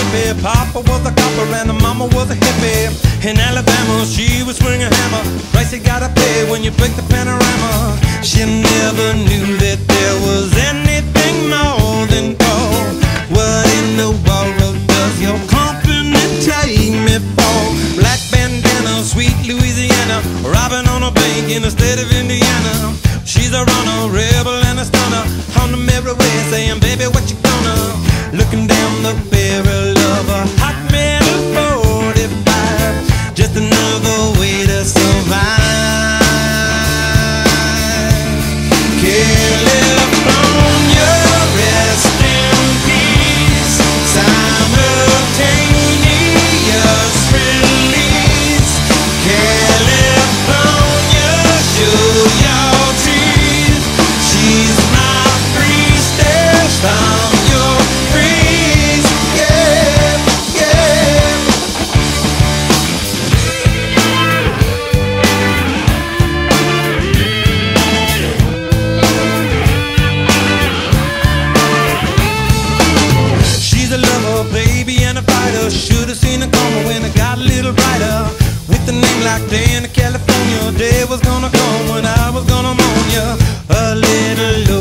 Mississippi. Papa was a copper and the mama was a hippie. In Alabama, she was swing a hammer. Price you gotta pay when you break the panorama. She never knew that there was any. in California. Day was gonna come when I was gonna moan you a little.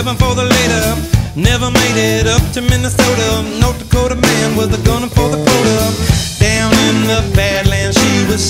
living for the later. Never made it up to Minnesota. North Dakota man with a gun for the quota. Down in the Badlands, she was